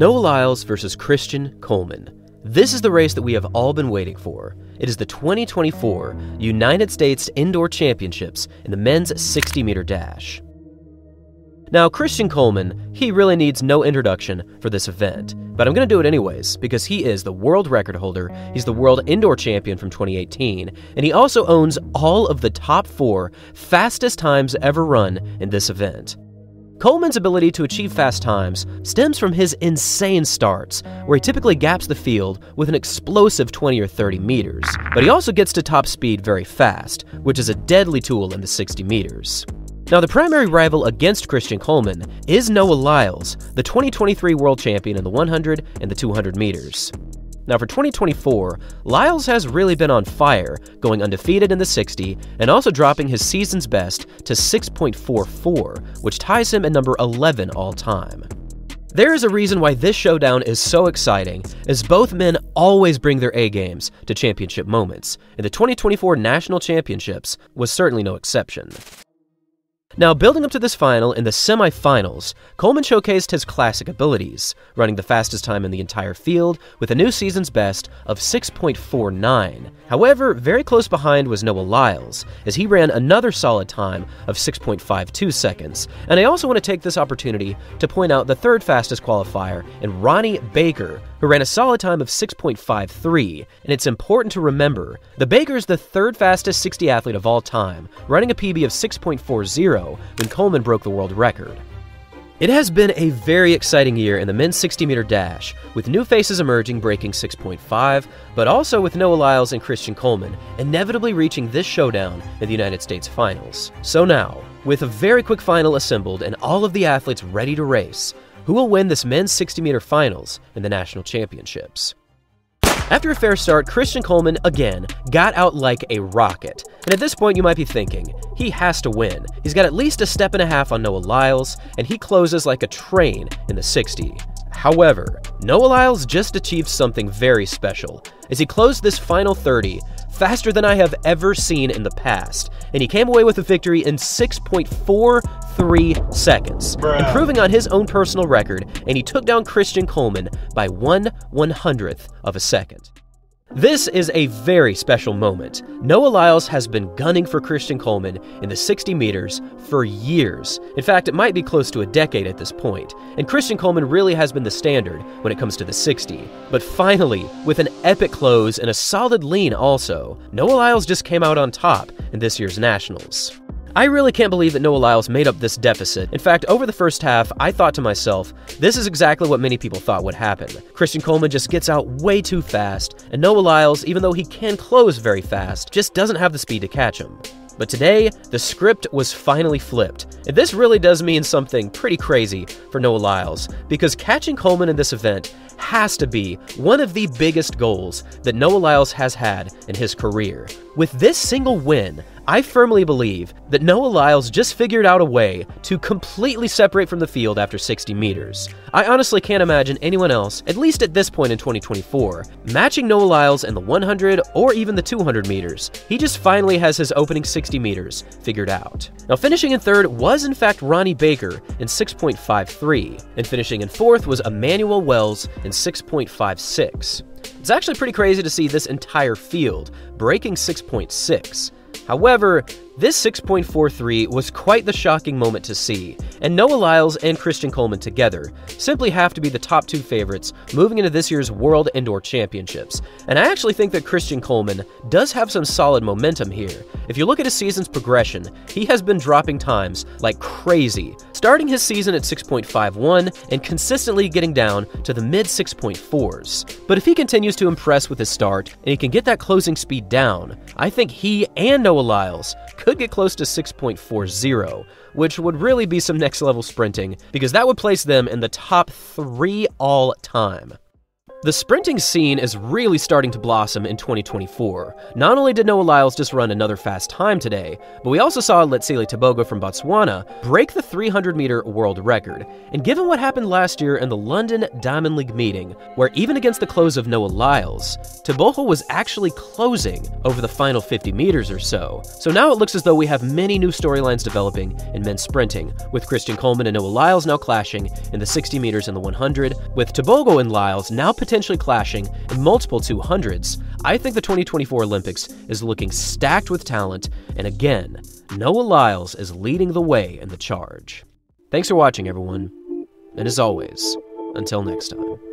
Noah Lyles versus Christian Coleman. This is the race that we have all been waiting for. It is the 2024 United States Indoor Championships in the men's 60 meter dash. Now, Christian Coleman, he really needs no introduction for this event, but I'm going to do it anyways because he is the world record holder, he's the world indoor champion from 2018, and he also owns all of the top four fastest times ever run in this event. Coleman's ability to achieve fast times stems from his insane starts, where he typically gaps the field with an explosive 20 or 30 meters, but he also gets to top speed very fast, which is a deadly tool in the 60 meters. Now, the primary rival against Christian Coleman is Noah Lyles, the 2023 world champion in the 100 and the 200 meters. Now, for 2024, Lyles has really been on fire, going undefeated in the 60 and also dropping his season's best to 6.44, which ties him at number 11 all time. There is a reason why this showdown is so exciting, as both men always bring their A games to championship moments, and the 2024 National Championships was certainly no exception. Now, building up to this final in the semifinals, Coleman showcased his classic abilities, running the fastest time in the entire field with a new season's best of 6.49. However, very close behind was Noah Lyles, as he ran another solid time of 6.52 seconds. And I also want to take this opportunity to point out the third fastest qualifier in Ronnie Baker, who ran a solid time of 6.53. And it's important to remember the Baker is the third fastest 60 athlete of all time, running a PB of 6.40 when Coleman broke the world record. It has been a very exciting year in the men's 60 meter dash, with new faces emerging breaking 6.5, but also with Noah Lyles and Christian Coleman inevitably reaching this showdown in the United States finals. So now, with a very quick final assembled and all of the athletes ready to race, who will win this men's 60 meter finals in the national championships. After a fair start, Christian Coleman again got out like a rocket. And at this point, you might be thinking, he has to win. He's got at least a step and a half on Noah Lyles, and he closes like a train in the 60. However, Noah Lyles just achieved something very special as he closed this final 30 faster than I have ever seen in the past, and he came away with a victory in 6.43 seconds, Bruh. improving on his own personal record, and he took down Christian Coleman by one one hundredth of a second. This is a very special moment. Noah Lyles has been gunning for Christian Coleman in the 60 meters for years. In fact, it might be close to a decade at this point. And Christian Coleman really has been the standard when it comes to the 60. But finally, with an epic close and a solid lean also, Noah Lyles just came out on top in this year's Nationals. I really can't believe that Noah Lyles made up this deficit. In fact, over the first half, I thought to myself, this is exactly what many people thought would happen. Christian Coleman just gets out way too fast, and Noah Lyles, even though he can close very fast, just doesn't have the speed to catch him. But today, the script was finally flipped. And this really does mean something pretty crazy for Noah Lyles, because catching Coleman in this event has to be one of the biggest goals that Noah Lyles has had in his career. With this single win, I firmly believe that Noah Lyles just figured out a way to completely separate from the field after 60 meters. I honestly can't imagine anyone else, at least at this point in 2024, matching Noah Lyles in the 100 or even the 200 meters. He just finally has his opening 60 meters figured out. Now, finishing in third was in fact Ronnie Baker in 6.53, and finishing in fourth was Emmanuel Wells in 6.56. It's actually pretty crazy to see this entire field breaking 6.6. However, this 6.43 was quite the shocking moment to see, and Noah Lyles and Christian Coleman together simply have to be the top two favorites moving into this year's World Indoor Championships. And I actually think that Christian Coleman does have some solid momentum here. If you look at his season's progression, he has been dropping times like crazy, starting his season at 6.51 and consistently getting down to the mid 6.4s. But if he continues to impress with his start and he can get that closing speed down, I think he and Noah Lyles could get close to 6.40, which would really be some next level sprinting because that would place them in the top three all time. The sprinting scene is really starting to blossom in 2024. Not only did Noah Lyles just run another fast time today, but we also saw Letsile Tebogo from Botswana break the 300 meter world record. And given what happened last year in the London Diamond League meeting, where even against the close of Noah Lyles, Tebogo was actually closing over the final 50 meters or so. So now it looks as though we have many new storylines developing in men's sprinting, with Christian Coleman and Noah Lyles now clashing in the 60 meters and the 100, with Tebogo and Lyles now potentially clashing in multiple 200s, I think the 2024 Olympics is looking stacked with talent, and again, Noah Lyles is leading the way in the charge. Thanks for watching, everyone, and as always, until next time.